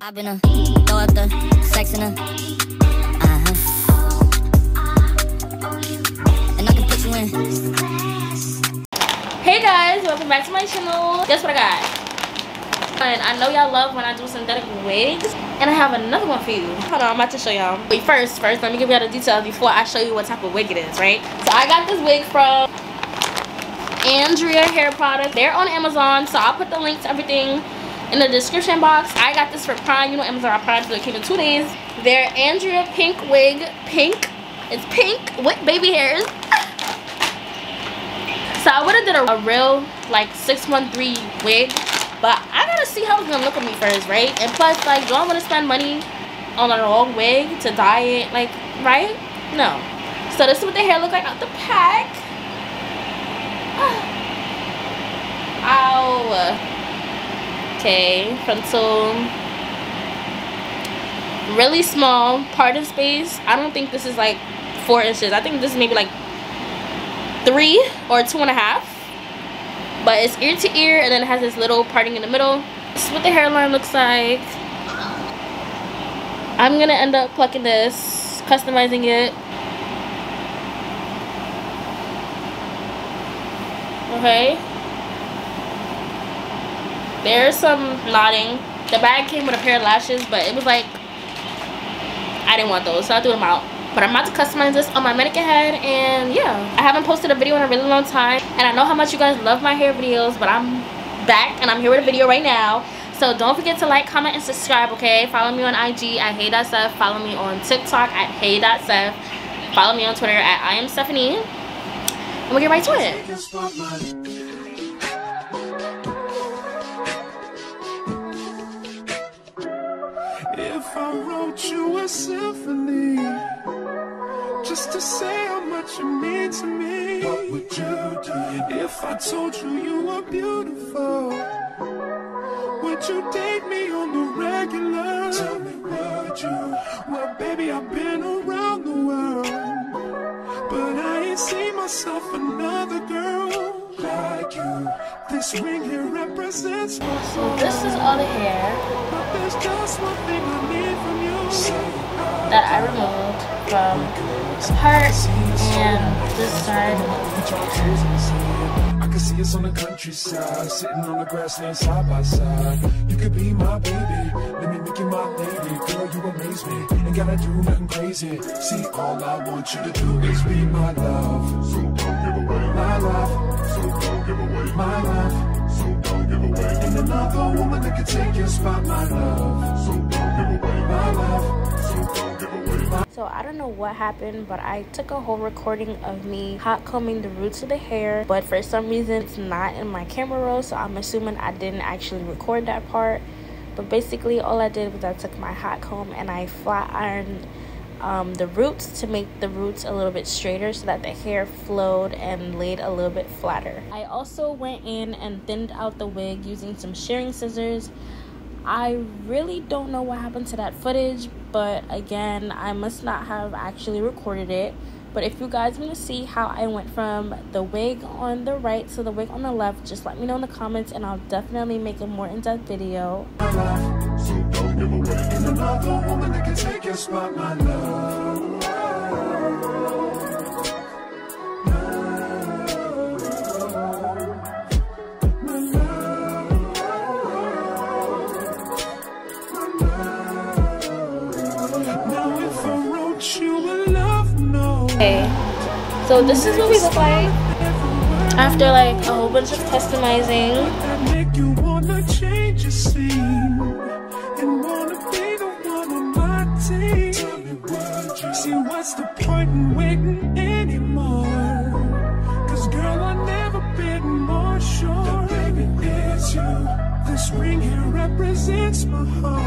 I've been a throw up the sex in a uh-huh. And I can put you in. Hey guys, welcome back to my channel. Guess what I got? And I know y'all love when I do synthetic wigs. And I have another one for you. Hold on, I'm about to show y'all. Wait, first, first, let me give y'all the details before I show you what type of wig it is, right? So I got this wig from Andria Hair Products. They're on Amazon, so I'll put the link to everything in the description box. I got this for Prime. You know Amazon Prime, so it came in two days. They're Andria Pink Wig. Pink. It's pink with baby hairs. so I would have did a, a real like 613 wig. But I gotta see how it's gonna look on me first, right? And plus, like, do I want to spend money on a long wig to dye it? Like, right? No. So this is what the hair look like out the pack. Ow. Okay, frontal. Really small parting space. I don't think this is like four inches. I think this is maybe like three or two and a half. But it's ear to ear and then it has this little parting in the middle. This is what the hairline looks like. I'm gonna end up plucking this, customizing it. Okay. There's some knotting. The bag came with a pair of lashes, but it was like, I didn't want those, so I threw them out. But I'm about to customize this on my mannequin head, and yeah. I haven't posted a video in a really long time, and I know how much you guys love my hair videos, but I'm back, and I'm here with a video right now. So don't forget to like, comment, and subscribe, okay? Follow me on IG at hey.ceph. Follow me on TikTok at hey.ceph. Follow me on Twitter at I am Cephanie. And we'll get right to it. If I wrote you a symphony Just to say how much you mean to me What would you do? If I told you you were beautiful Would you date me on the regular? Tell me would you? Well baby I've been around the world But I ain't seen myself another girl like you This ring here represents my soul This is all the hair there's just one thing I need from you. That I removed from her and this side. I can see us on the countryside, sitting on the grassland side by side. You could be my baby, let me make you my lady. Girl, you amaze me, ain't gotta do nothing crazy. See, all I want you to do is be my love. Away my love. So don't give away my love. So don't give away. And another woman that can take your spot, my love. So don't give away my away So I don't know what happened, but I took a whole recording of me hot combing the roots of the hair. But for some reason, it's not in my camera roll, so I'm assuming I didn't actually record that part. But basically, all I did was I took my hot comb and I flat ironed um, the roots to make the roots a little bit straighter so that the hair flowed and laid a little bit flatter. I also went in and thinned out the wig using some shearing scissors. I really don't know what happened to that footage, but again, I must not have actually recorded it. But if you guys want to see how I went from the wig on the right to the wig on the left, just let me know in the comments and I'll definitely make a more in-depth video. Okay, so this is what we look like after like a whole bunch of customizing. See what's the point in waiting anymore? Cause girl, I never been more sure baby it's you. This ring here represents my heart.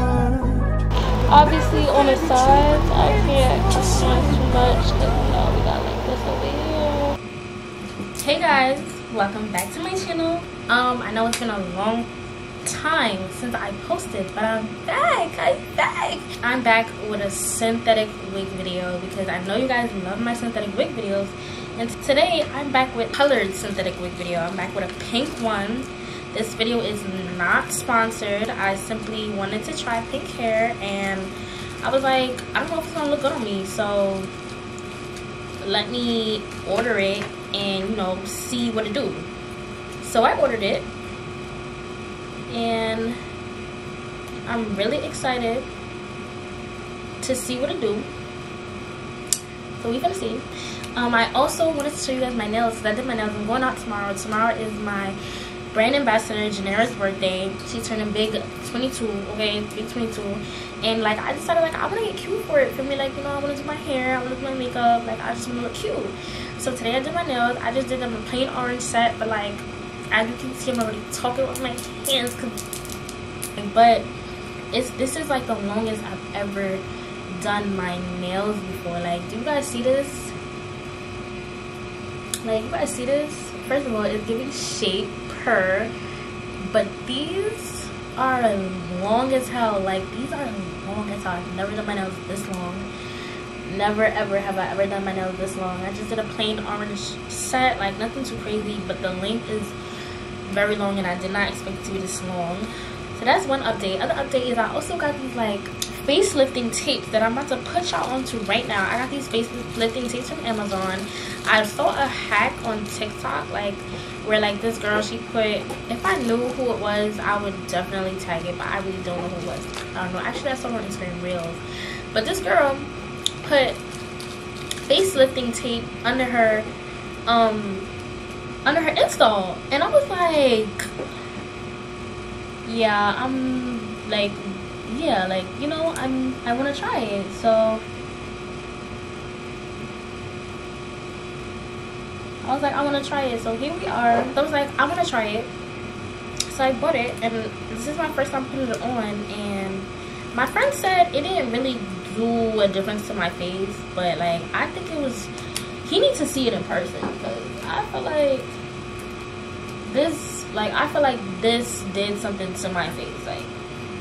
Obviously on the sides, I can't customize too much because you know we got like this over here. hey guys. Welcome back to my channel. Um i know it's been a long time since i posted but i'm back. I'm back. I'm back with a synthetic wig video because i know you guys love my synthetic wig videos. And today i'm back with colored synthetic wig video. I'm back with a pink one. This video is not sponsored. I simply wanted to try pink hair and I was like, I don't know if it's gonna look good on me, so let me order it and you know see what it do. So I ordered it and I'm really excited to see what it do. So we gonna see. Um, I also wanted to show you guys my nails I did my nails. I'm going out tomorrow. Tomorrow is my brand ambassador Janera's birthday. She's turning big 22, okay, big 22. And like I decided like I want to get cute for it. For me, like you know, I want to do my hair, I want to do my makeup. Like I just want to look cute. So today I did my nails. I just did them a plain orange set, but like as you can see, I'm already talking with my hands. But it's this is like the longest I've ever done my nails before. Like, do you guys see this? Like, you guys see this? First of all, it's giving shape her but these are long as hell. Like these are long as hell. I've never done my nails this long. Never ever have i ever done my nails this long. I just did a plain orange set like nothing too crazy but the length is very long and i did not expect it to be this long. So that's one update. Other update is i also got these like facelifting tapes that I'm about to put y'all onto right now. I got these facelifting tapes from Amazon. I saw a hack on TikTok, like where like this girl she put if I knew who it was I would definitely tag it but I really don't know who it was I don't know actually I saw her on Instagram Reels but this girl put facelifting tape under her um under her install and I was like yeah I'm like yeah like you know I'm I want to try it so I was like, I want to try it. So here we are. So I was like, I want to try it. So I bought it, and this is my first time putting it on. And my friend said it didn't really do a difference to my face, but like I think it was. He needs to see it in person because I feel like this, like I feel like this did something to my face. Like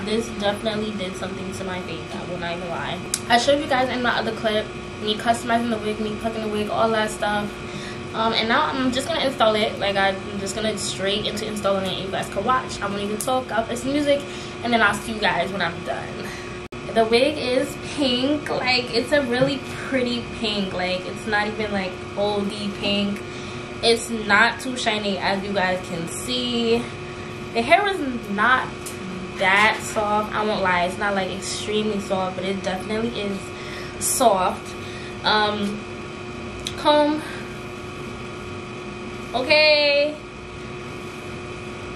this definitely did something to my face. I will not even lie. I showed you guys in my other clip me customizing the wig, me plucking the wig, all that stuff um, and now i'm just gonna install it like i'm just gonna straight into installing it you guys can watch i won't even talk i'll play some music and then i'll see you guys when i'm done the wig is pink like it's a really pretty pink like it's not even like old pink it's not too shiny as you guys can see the hair is not that soft. I won't lie it's not like extremely soft but it definitely is soft. Um comb. Okay.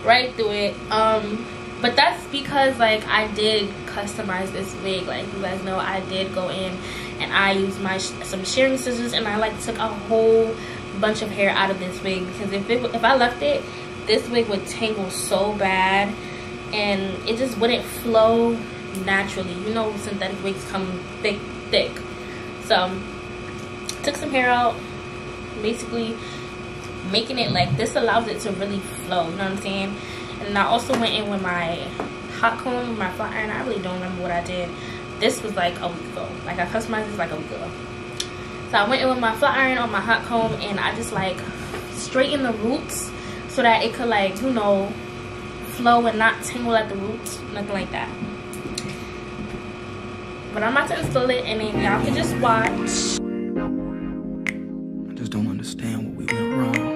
Right through it. Um but that's because like i did customize this wig. Like you guys know i did go in and i used my some shearing scissors and i like took a whole bunch of hair out of this wig. Because if it if i left it this wig would tangle so bad and it just wouldn't flow naturally. You know synthetic wigs come thick thick. So took some hair out basically making it like this allows it to really flow you know what i'm saying? And i also went in with my hot comb my flat iron i really don't remember what i did. This was like a week ago. Like i customized this like a week ago. So i went in with my flat iron on my hot comb and i just like straightened the roots so that it could like you know flow and not tangle at the roots nothing like that but i'm about to install it and then y'all can just watch I just don't understand what we went wrong.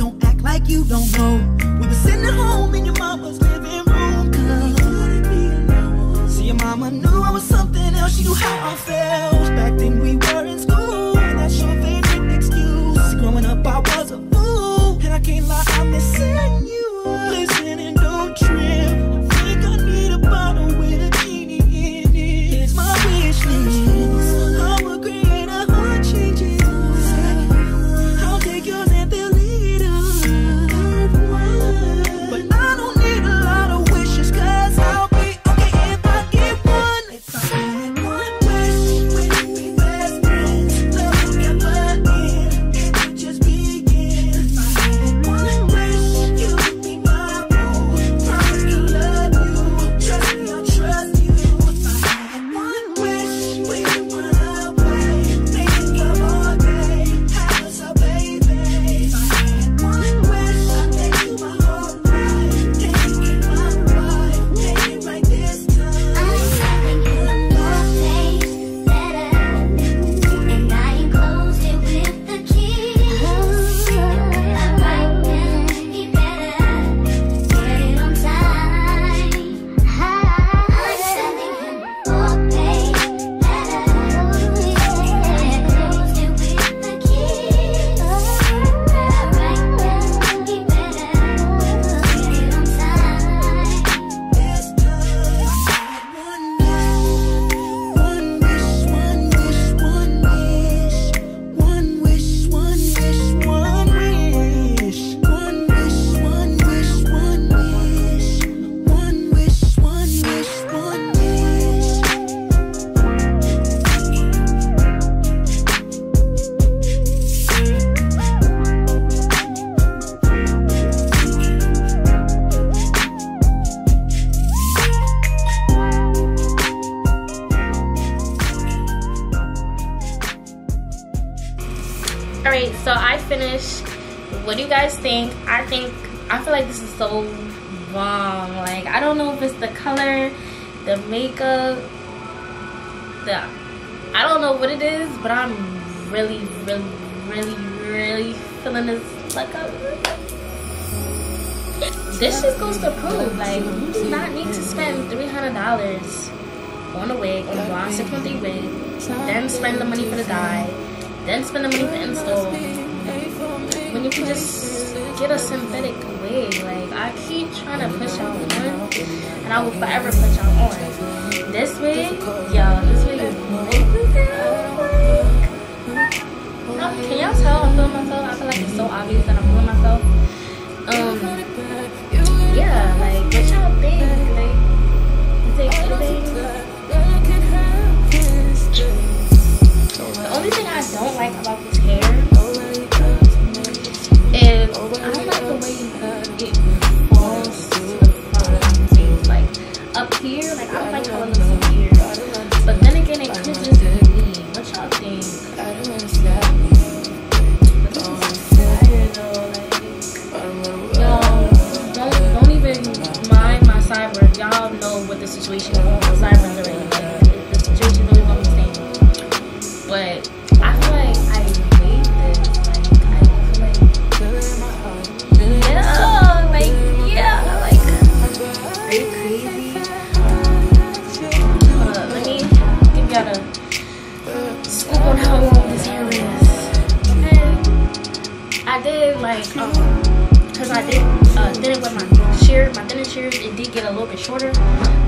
Don't act like you don't know. We were sitting at home in your mama's living room. Cause see, your mama knew I was something else. She knew how I felt. Back then we were in school, and that's your favorite excuse. Growing up, I was a fool, and I can't lie, I'm missing you. What do you guys think? I think I feel like this is so bomb. Like I don't know if it's the color, the makeup, the I don't know what it is, but I'm really, really, really, really feeling this up. This just goes to prove like you do not need to spend three hundred dollars on a wig, on a blonde six one three wig, then spend the money for the dye, then spend the money for install. You can just get a synthetic wig, like I keep trying to push y'all on, and I will forever put y'all on. This wig, yo, this wig is Can y'all tell I'm feeling myself? I feel like it's so obvious that I'm feeling myself. Y'all know what the situation is with my. Like, the situation really saying. But I feel like I made this. Like I feel like yeah, like yeah, like are you crazy? Let me scoop on how long this hair is. I did like um because I did uh my shears, my thinning shears, it did get a little bit shorter.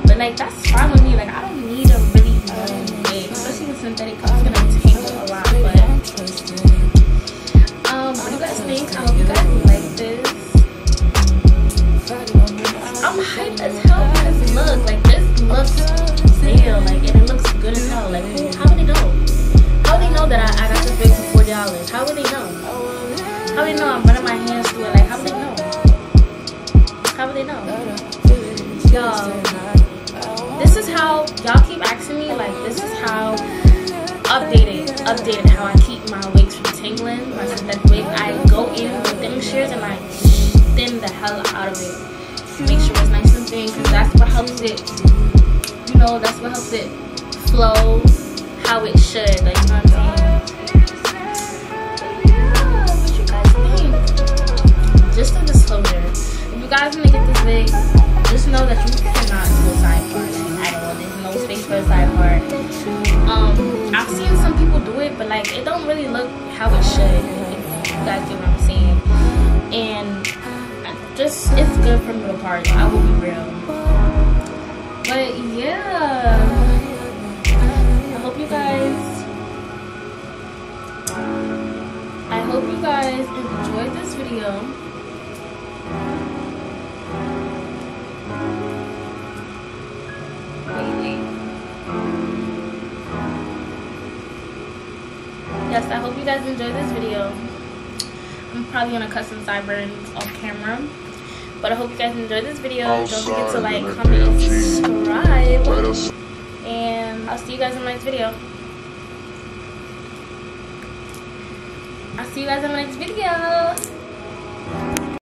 But like that's fine with me. Like I don't need a really wig, especially with synthetic because it's gonna tangle a lot. But um what do you guys think? I hope you guys like this. I'm hyped as hell for this look. Like this looks real. like and it looks good as hell. Like how would they know? How would they know that I, I got this wig for forty dollars? How would they know? How would they know I'm running my hands through it? Like how would they know? Y'all, this is how y'all keep asking me. Like this is how updated, updated how I keep my wigs from tangling. My synthetic wig, I go in with thin shears and I thin the hell out of it. Make sure it's nice and thin because that's what helps it. You know, that's what helps it flow how it should. Like you know what I'm saying? Yeah, what you guys think? Just a disclosure. it, just know that you cannot do a side part at all. There's no space for a side part. Um, I've seen some people do it, but like it don't really look how it should. You guys get what I'm saying. And just it's good for middle parts. I will be real. But yeah, I hope you guys. I hope you guys enjoyed this video. Yes, I hope you guys enjoyed this video. I'm probably gonna cut some sideburns off camera. But I hope you guys enjoyed this video. Don't forget to like, comment, and subscribe. And I'll see you guys in the next video. I'll see you guys in the next video.